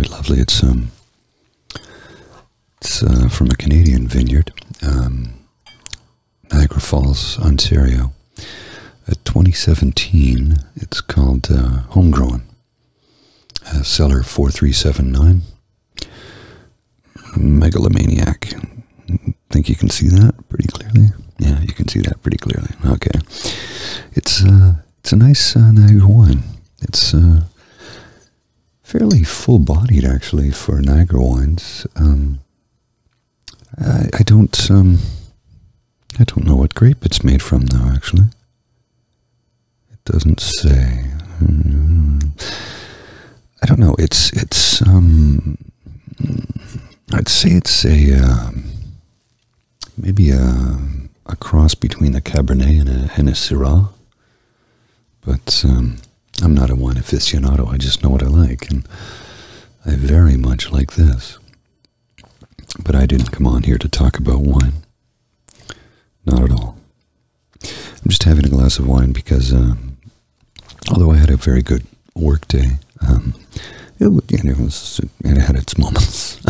quite lovely. It's um, it's uh, from a Canadian vineyard, um, Niagara Falls, Ontario. A 2017. It's called uh, Homegrown. Uh, cellar 4379. Megalomaniac. Think you can see that pretty clearly? Yeah, you can see that pretty clearly. Okay. It's uh it's a nice uh, Niagara wine. It's uh fairly full-bodied actually for Niagara wines. Um I, I don't um I don't know what grape it's made from though actually. It doesn't say. Hmm. I don't know. It's it's um I'd say it's a um, maybe a a cross between a Cabernet and a, and a Syrah. But um, I'm not a wine aficionado. I just know what I like, and I very much like this. But I didn't come on here to talk about wine. Not at all. I'm just having a glass of wine because, um, although I had a very good work day, um, it, it, was, it had its moments.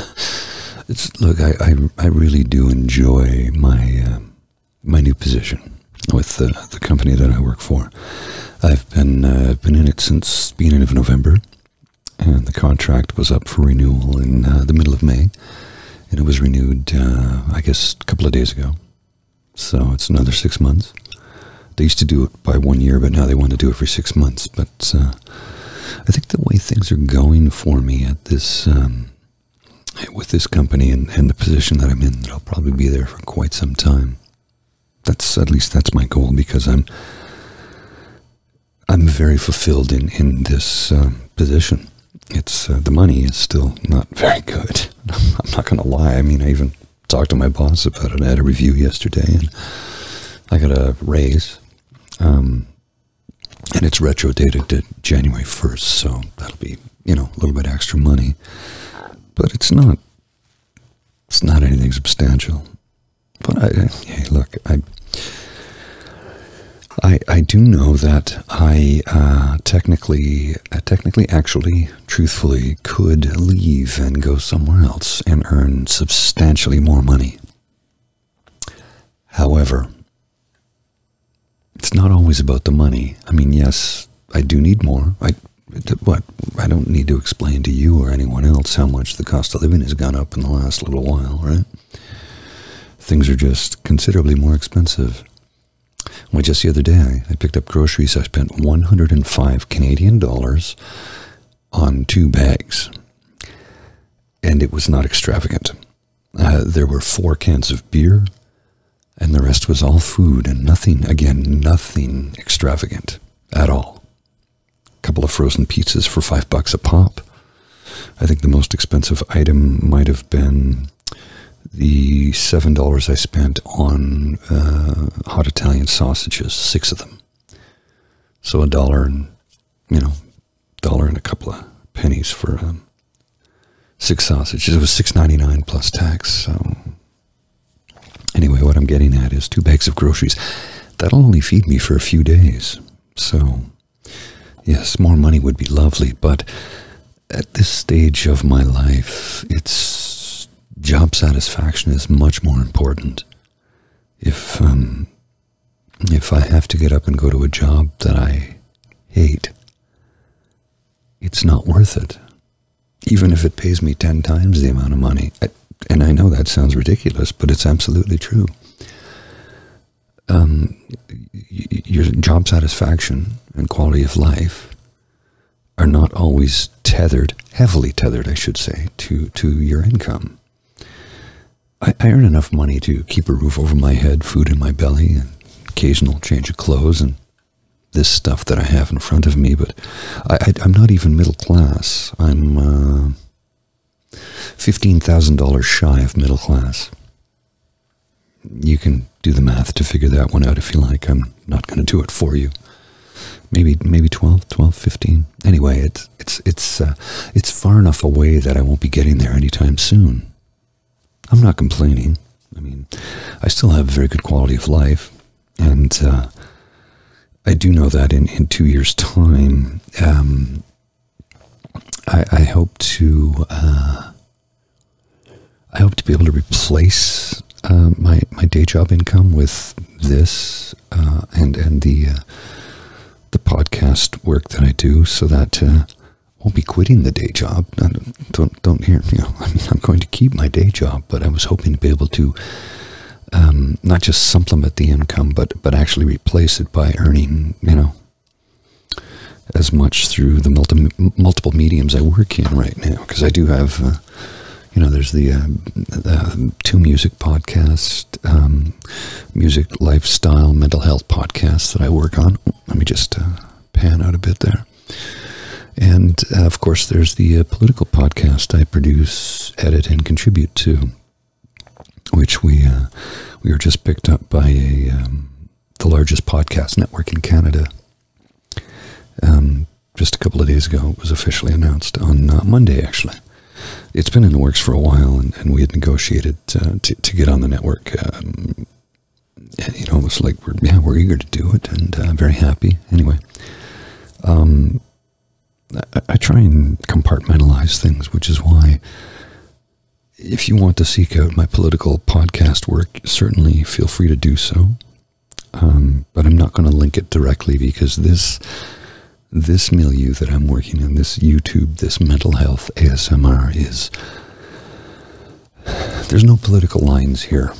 it's look, I, I, I really do enjoy my um, my new position with the, the company that I work for. I've been uh, been in it since the beginning of November, and the contract was up for renewal in uh, the middle of May, and it was renewed, uh, I guess, a couple of days ago. So it's another six months. They used to do it by one year, but now they want to do it for six months. But uh, I think the way things are going for me at this um, with this company and, and the position that I'm in, that I'll probably be there for quite some time. That's at least that's my goal because I'm I'm very fulfilled in in this um, position. It's uh, the money is still not very good. I'm not going to lie. I mean, I even talked to my boss about it. I had a review yesterday, and I got a raise. Um, and it's retro dated to January 1st, so that'll be, you know, a little bit extra money. But it's not, it's not anything substantial. But I, hey, look, I, I, I do know that I uh, technically, uh, technically, actually, truthfully, could leave and go somewhere else and earn substantially more money. However, it's not always about the money. I mean, yes, I do need more. I what I don't need to explain to you or anyone else how much the cost of living has gone up in the last little while, right? Things are just considerably more expensive. Well, just the other day, I picked up groceries. I spent 105 Canadian dollars on two bags, and it was not extravagant. Uh, there were four cans of beer, and the rest was all food and nothing, again, nothing extravagant at all. A couple of frozen pizzas for five bucks a pop. I think the most expensive item might have been the seven dollars I spent on uh, hot Italian sausages, six of them. So a dollar and you know, dollar and a couple of pennies for um, six sausages. It was six ninety nine plus tax. So Anyway, what I'm getting at is two bags of groceries. That'll only feed me for a few days. So, yes, more money would be lovely, but at this stage of my life, it's job satisfaction is much more important. If um, if I have to get up and go to a job that I hate, it's not worth it. Even if it pays me ten times the amount of money. I, and I know that sounds ridiculous, but it's absolutely true. Um, your job satisfaction and quality of life are not always tethered, heavily tethered, I should say, to, to your income. I, I earn enough money to keep a roof over my head, food in my belly, and occasional change of clothes, and this stuff that I have in front of me, but I, am not even middle class. I'm. Uh, $15,000 shy of middle class. You can do the math to figure that one out if you like. I'm not going to do it for you. Maybe maybe 12, 12, 15. Anyway, it's it's it's uh, it's far enough away that I won't be getting there anytime soon. I'm not complaining. I mean, I still have a very good quality of life. And uh, I do know that in, in two years' time, um, I, I, hope to uh, I hope to be able to replace uh, my my day job income with this uh, and and the uh, the podcast work that I do, so that uh, won't be quitting the day job. Don't don't hear you know. I mean, I'm going to keep my day job, but I was hoping to be able to um, not just supplement the income, but but actually replace it by earning you know as much through the multi, multiple mediums I work in right now because I do have. Uh, you know, there's the, uh, two music podcast, um, music lifestyle, mental health podcast that I work on. Let me just uh, pan out a bit there. And uh, of course, there's the uh, political podcast I produce, edit, and contribute to, which we uh, we were just picked up by a um, the largest podcast network in Canada. Um, just a couple of days ago, it was officially announced on uh, Monday. Actually, it's been in the works for a while, and, and we had negotiated uh, to to get on the network. Um, you know, it was like we're yeah we're eager to do it, and uh, very happy. Anyway. Um, I, I try and compartmentalize things, which is why if you want to seek out my political podcast work, certainly feel free to do so. Um, but I'm not going to link it directly because this this milieu that I'm working in, this YouTube, this mental health ASMR is there's no political lines here.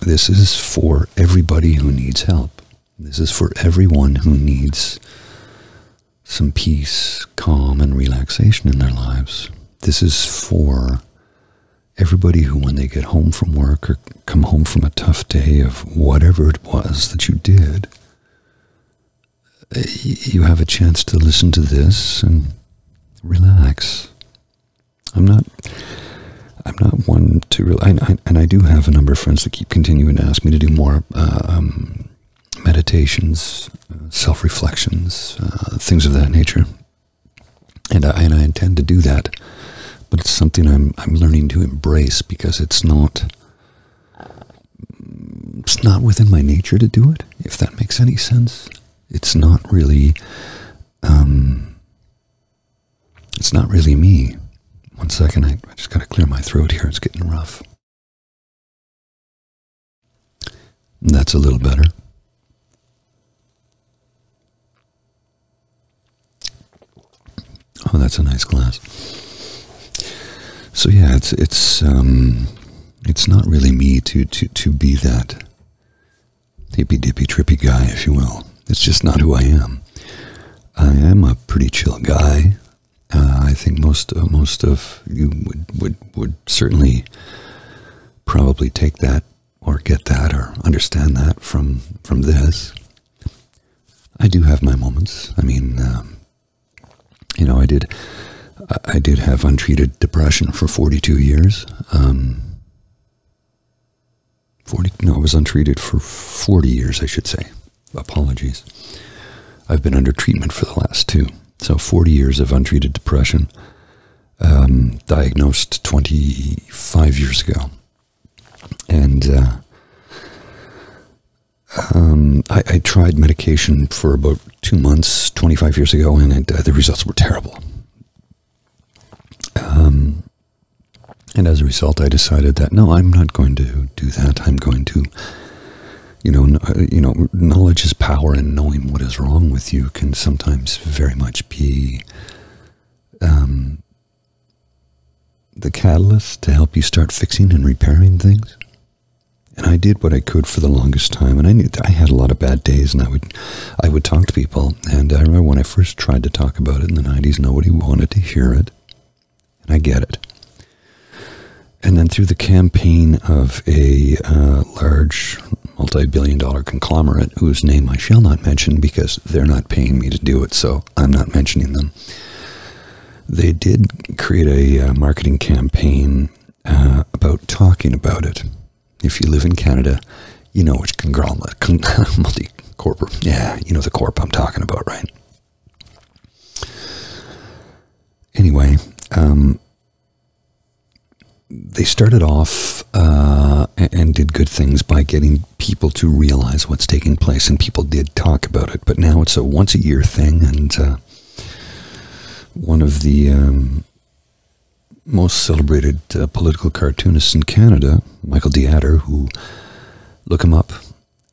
This is for everybody who needs help. This is for everyone who needs some peace, calm, and relaxation in their lives. This is for everybody who, when they get home from work or come home from a tough day of whatever it was that you did, you have a chance to listen to this and relax. I'm not. I'm not one to really, I, and I do have a number of friends that keep continuing to ask me to do more uh, um, meditations, self reflections, uh, things of that nature. And I, and I intend to do that, but it's something I'm I'm learning to embrace because it's not it's not within my nature to do it. If that makes any sense, it's not really um, it's not really me. One second, I, I just got to clear my throat here. It's getting rough. That's a little better. Oh, that's a nice glass. So yeah, it's it's um, it's not really me to to to be that hippy dippy trippy guy, if you will. It's just not who I am. I am a pretty chill guy. Uh, I think most uh, most of you would, would would certainly probably take that or get that or understand that from from this. I do have my moments. I mean, um, did, I did have untreated depression for 42 years. Um, 40, no, I was untreated for 40 years, I should say. Apologies. I've been under treatment for the last two. So 40 years of untreated depression, um, diagnosed 25 years ago. And uh, um, I, I, tried medication for about two months, 25 years ago, and it, uh, the results were terrible. Um, and as a result, I decided that no, I'm not going to do that. I'm going to, you know, uh, you know, knowledge is power, and knowing what is wrong with you can sometimes very much be um, the catalyst to help you start fixing and repairing things. And I did what I could for the longest time, and I knew I had a lot of bad days, and I would, I would talk to people. And I remember when I first tried to talk about it in the '90s, nobody wanted to hear it, and I get it. And then through the campaign of a uh, large multi-billion-dollar conglomerate, whose name I shall not mention because they're not paying me to do it, so I'm not mentioning them. They did create a uh, marketing campaign uh, about talking about it if you live in Canada, you know which conglomerate, con- multi corporate. Yeah, you know the corp I'm talking about, right? Anyway, um, they started off uh, and did good things by getting people to realize what's taking place, and people did talk about it. But now it's a once a year thing, and uh, one of the um, most celebrated uh, political cartoonists in Canada, Michael de Adder, who look him up.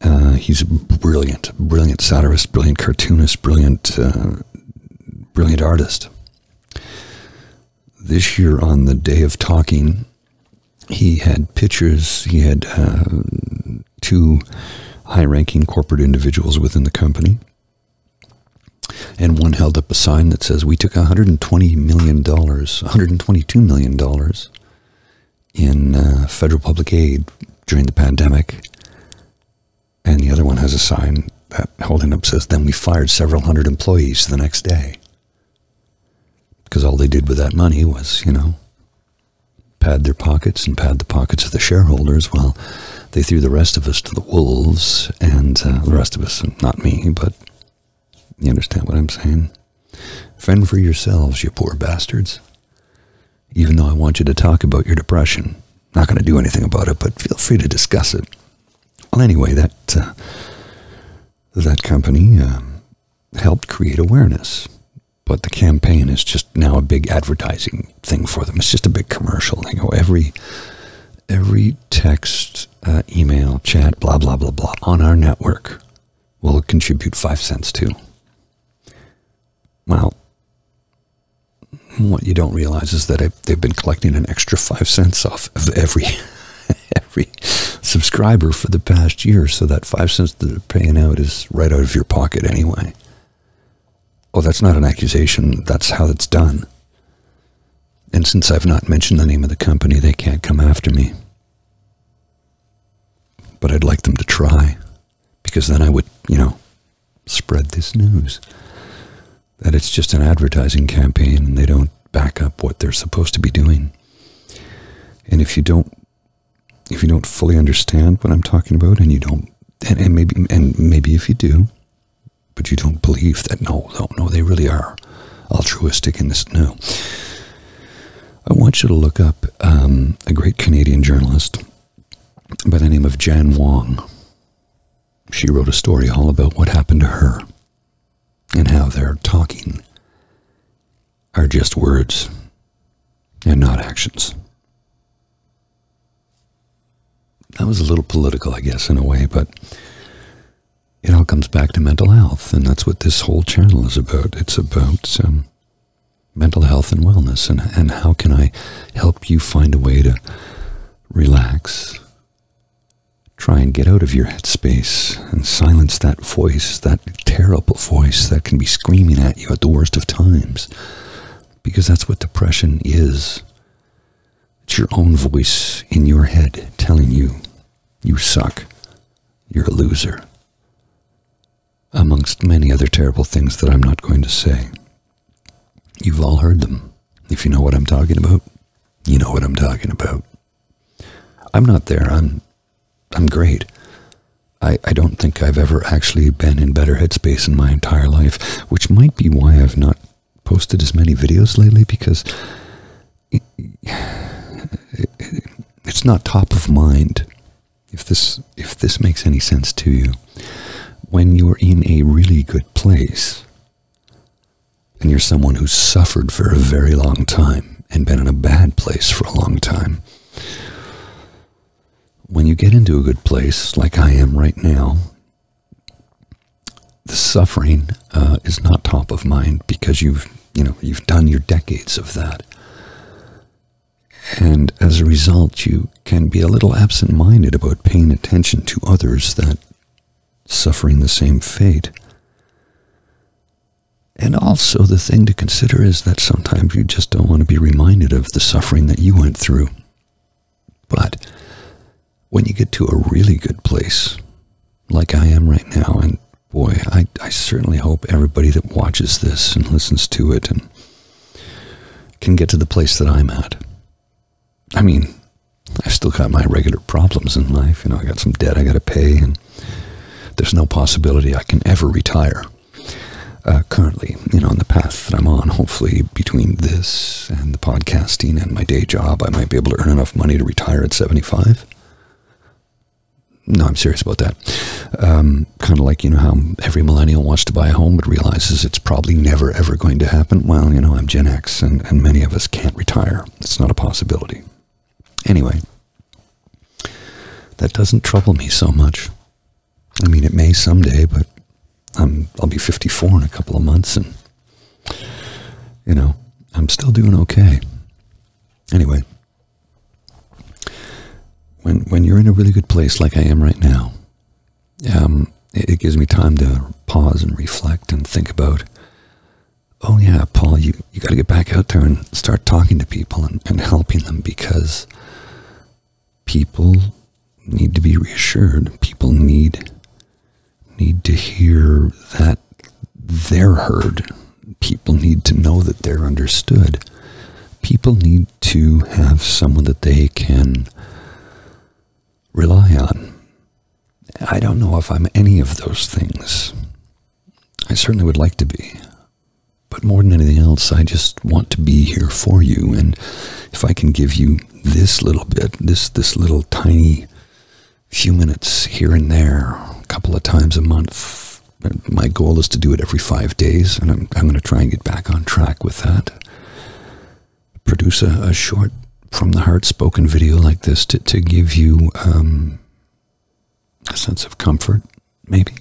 Uh, he's a brilliant, brilliant satirist, brilliant cartoonist, brilliant, uh, brilliant artist. This year, on the day of talking, he had pictures. He had uh, two high-ranking corporate individuals within the company, and one held up a sign that says, "We took 120 million dollars, 122 million dollars in uh, federal public aid during the pandemic." And the other one has a sign that holding up says, "Then we fired several hundred employees the next day." Because all they did with that money was, you know, pad their pockets and pad the pockets of the shareholders while they threw the rest of us to the wolves. And uh, the rest of us, not me, but you understand what I'm saying? Fend for yourselves, you poor bastards. Even though I want you to talk about your depression. Not going to do anything about it, but feel free to discuss it. Well, anyway, that uh, that company um, helped create awareness but the campaign is just now a big advertising thing for them. It's just a big commercial. They go every every text, uh, email, chat, blah blah blah blah on our network will contribute five cents to. Well, what you don't realize is that they've been collecting an extra five cents off of every every subscriber for the past year, so that five cents that they're paying out is right out of your pocket anyway. Oh, that's not an accusation. That's how it's done. And since I've not mentioned the name of the company, they can't come after me. But I'd like them to try, because then I would, you know, spread this news that it's just an advertising campaign and they don't back up what they're supposed to be doing. And if you don't if you don't fully understand what I'm talking about and you don't and, and maybe and maybe if you do, but you don't believe that. No, no, no, they really are altruistic in this. No. I want you to look up um, a great Canadian journalist by the name of Jan Wong. She wrote a story all about what happened to her and how their talking are just words and not actions. That was a little political, I guess, in a way, but it all comes back to mental health, and that's what this whole channel is about. It's about um, mental health and wellness, and, and how can I help you find a way to relax, try and get out of your headspace and silence that voice, that terrible voice that can be screaming at you at the worst of times. Because that's what depression is. It's your own voice in your head telling you, you suck, you're a loser amongst many other terrible things that I'm not going to say. You've all heard them. If you know what I'm talking about, you know what I'm talking about. I'm not there. I'm I'm great. I, I don't think I've ever actually been in better headspace in my entire life, which might be why I've not posted as many videos lately because it, it, it's not top of mind. If this if this makes any sense to you when you're in a really good place and you're someone who's suffered for a very long time and been in a bad place for a long time, when you get into a good place like I am right now, the suffering uh, is not top of mind because you've you know you've done your decades of that and as a result you can be a little absent-minded about paying attention to others that suffering the same fate. And also, the thing to consider is that sometimes you just don't want to be reminded of the suffering that you went through. But when you get to a really good place, like I am right now, and boy, I, I certainly hope everybody that watches this and listens to it and can get to the place that I'm at. I mean, I've still got my regular problems in life. You know, I got some debt I got to pay, and there's no possibility I can ever retire. uh, currently, you know, on the path that I'm on. Hopefully, between this and the podcasting and my day job, I might be able to earn enough money to retire at 75. No, I'm serious about that. Um, kind of like, you know, how every millennial wants to buy a home but realizes it's probably never, ever going to happen. Well, you know, I'm Gen X and, and many of us can't retire. It's not a possibility. Anyway, that doesn't trouble me so much. I mean, it may someday, but I'm, I'll be 54 in a couple of months and, you know, I'm still doing okay. Anyway, when, when you're in a really good place like I am right now, um, it, it gives me time to pause and reflect and think about, oh yeah, Paul, you, you got to get back out there and start talking to people and, and helping them because people need to be reassured. People need need to hear that they're heard. People need to know that they're understood. People need to have someone that they can rely on. I don't know if I'm any of those things. I certainly would like to be. But more than anything else, I just want to be here for you. And if I can give you this little bit, this this little tiny few minutes here and there, a couple of times a month. My goal is to do it every five days, and I'm, I'm going to try and get back on track with that. Produce a, a short, from the heart spoken video like this to, to give you um, a sense of comfort, maybe.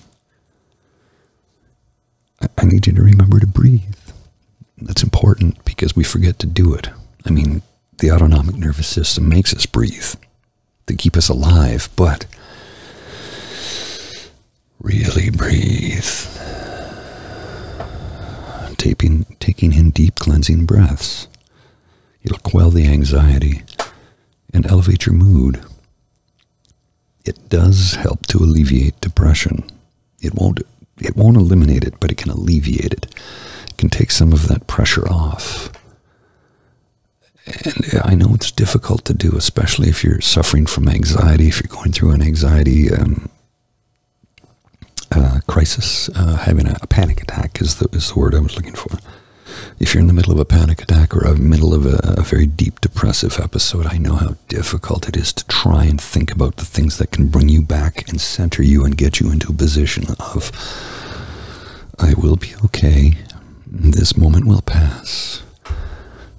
I, I need you to remember to breathe. That's important because we forget to do it. I mean, the autonomic nervous system makes us breathe to keep us alive, but really breathe. Taking, taking in deep cleansing breaths. It'll quell the anxiety and elevate your mood. It does help to alleviate depression. It won't it won't eliminate it, but it can alleviate it. It can take some of that pressure off. And I know it's difficult to do, especially if you're suffering from anxiety, if you're going through an anxiety um, uh, crisis, uh, having a, a, panic attack is the, is the word I was looking for. If you're in the middle of a panic attack or a middle of a, a very deep depressive episode, I know how difficult it is to try and think about the things that can bring you back and center you and get you into a position of, I will be okay. This moment will pass.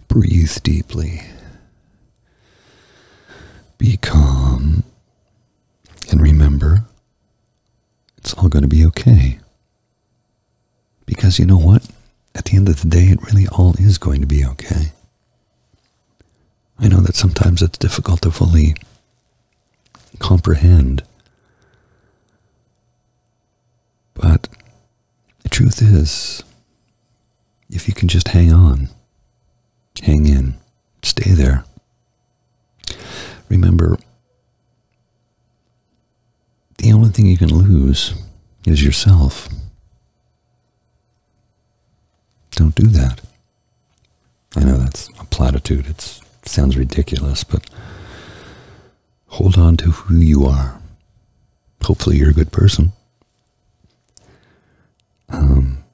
Breathe deeply. Be calm. And remember, it's all going to be okay. Because you know what? At the end of the day, it really all is going to be okay. I know that sometimes it's difficult to fully comprehend. But the truth is, if you can just hang on, Hang in. Stay there. Remember, the only thing you can lose is yourself. Don't do that. I know that's a platitude. It sounds ridiculous, but hold on to who you are. Hopefully, you're a good person. Um,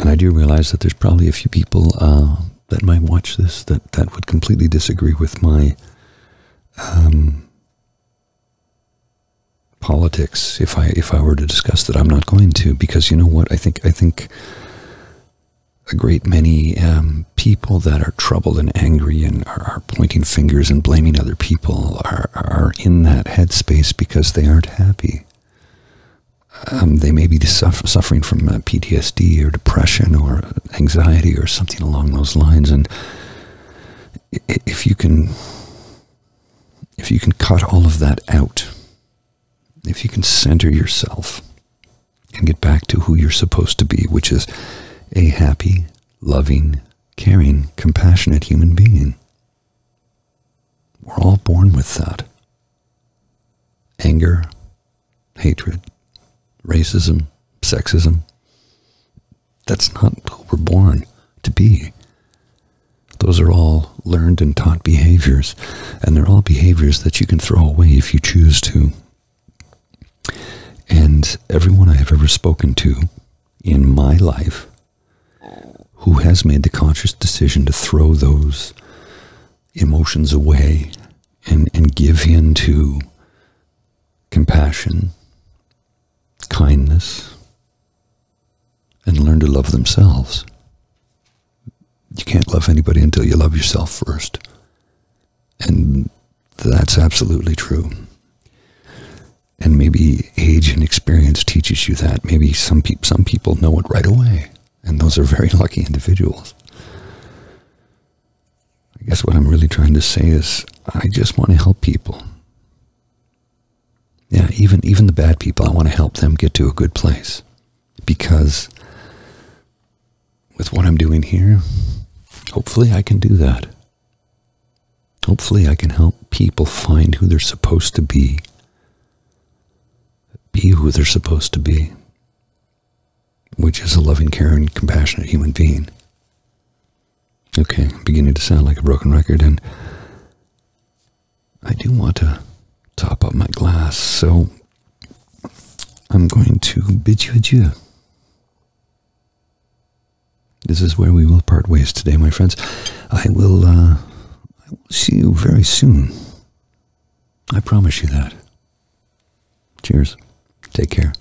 and I do realize that there's probably a few people uh, that might watch this that, that would completely disagree with my um, politics if I if I were to discuss that. I'm not going to because you know what I think I think a great many um, people that are troubled and angry and are, are, pointing fingers and blaming other people are are in that headspace because they aren't happy. Um, they may be suffer, suffering from uh, PTSD or depression or anxiety or something along those lines. And if you can, if you can cut all of that out, if you can center yourself and get back to who you're supposed to be, which is a happy, loving, caring, compassionate human being. We're all born with that. Anger, hatred, racism, sexism. That's not who we're born to be. Those are all learned and taught behaviors, and they're all behaviors that you can throw away if you choose to. And everyone I have ever spoken to in my life who has made the conscious decision to throw those emotions away and, and give in to compassion, kindness, and learn to love themselves. You can't love anybody until you love yourself first. And that's absolutely true. And maybe age and experience teaches you that. Maybe some, pe- some people know it right away. And those are very lucky individuals. I guess what I'm really trying to say is I just want to help people. Yeah, even even the bad people, I want to help them get to a good place. Because with what I'm doing here, hopefully I can do that. Hopefully I can help people find who they're supposed to be. Be who they're supposed to be. Which is a loving, caring, compassionate human being. Okay, I'm beginning to sound like a broken record, and I do want to top up my glass, so I'm going to bid you adieu. This is where we will part ways today, my friends. I will, uh, I will see you very soon. I promise you that. Cheers. Take care.